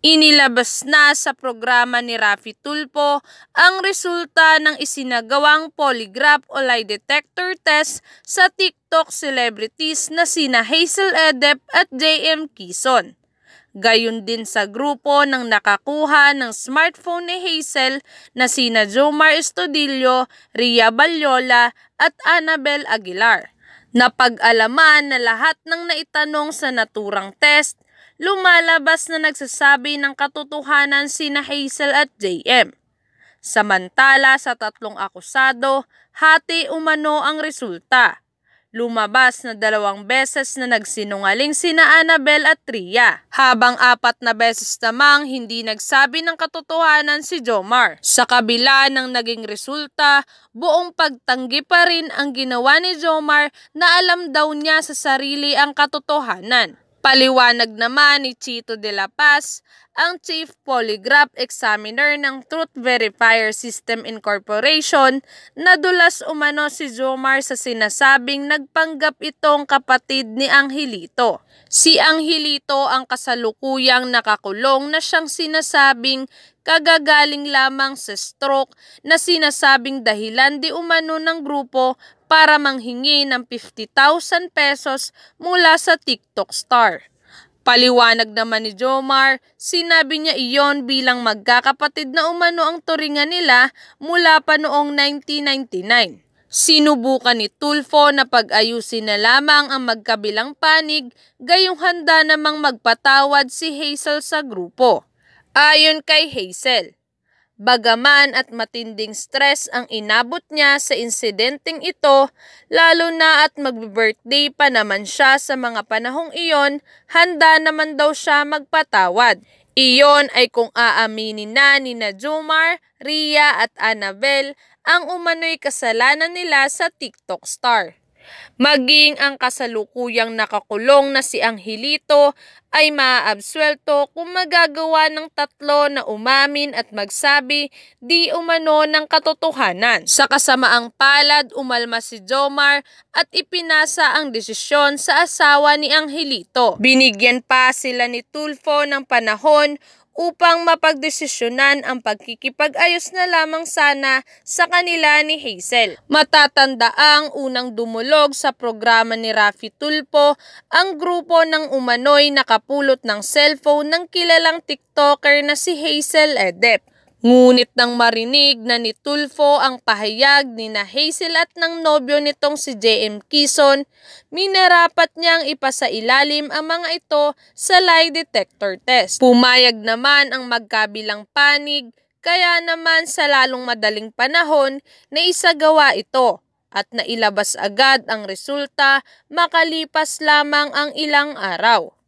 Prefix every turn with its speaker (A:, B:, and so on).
A: Inilabas na sa programa ni Rafi Tulpo ang resulta ng isinagawang polygraph o lie detector test sa TikTok celebrities na sina Hazel Edep at JM Kison. Gayon din sa grupo ng nakakuha ng smartphone ni Hazel na sina Jomar Estudillo, Ria Balyola at Annabel Aguilar. Napag-alaman na lahat ng naitanong sa naturang test lumalabas na nagsasabi ng katotohanan sina Hazel at JM. Samantala sa tatlong akusado, hati umano ang resulta. Lumabas na dalawang beses na nagsinungaling sina Annabel at Tria, habang apat na beses namang hindi nagsabi ng katotohanan si Jomar. Sa kabila ng naging resulta, buong pagtanggi pa rin ang ginawa ni Jomar na alam daw niya sa sarili ang katotohanan. Paliwanag naman ni Chito de la Paz, ang Chief Polygraph Examiner ng Truth Verifier System Incorporation, na dulas umano si Jomar sa sinasabing nagpanggap itong kapatid ni Angelito. Si Angelito ang kasalukuyang nakakulong na siyang sinasabing kagagaling lamang sa stroke na sinasabing dahilan di umano ng grupo para manghingi ng 50,000 pesos mula sa TikTok star. Paliwanag naman ni Jomar, sinabi niya iyon bilang magkakapatid na umano ang turingan nila mula pa noong 1999. Sinubukan ni Tulfo na pag-ayusin na lamang ang magkabilang panig, gayong handa namang magpatawad si Hazel sa grupo. Ayon kay Hazel, Bagaman at matinding stress ang inabot niya sa insidenteng ito, lalo na at mag-birthday pa naman siya sa mga panahong iyon, handa naman daw siya magpatawad. Iyon ay kung aaminin na ni na Ria at Annabel ang umano'y kasalanan nila sa TikTok star. Maging ang kasalukuyang nakakulong na si Angelito ay maaabswelto kung magagawa ng tatlo na umamin at magsabi di umano ng katotohanan. Sa kasamaang palad, umalma si Jomar at ipinasa ang desisyon sa asawa ni Angelito. Binigyan pa sila ni Tulfo ng panahon upang mapagdesisyonan ang pagkikipag-ayos na lamang sana sa kanila ni Hazel. Matatanda ang unang dumulog sa programa ni Rafi Tulpo ang grupo ng umano'y nakapulot ng cellphone ng kilalang TikToker na si Hazel Edep. Ngunit nang marinig na ni Tulfo ang pahayag ni na Hazel at ng nobyo nitong si JM Kison, minarapat niyang ipasailalim ang mga ito sa lie detector test. Pumayag naman ang magkabilang panig kaya naman sa lalong madaling panahon na isagawa ito at nailabas agad ang resulta makalipas lamang ang ilang araw.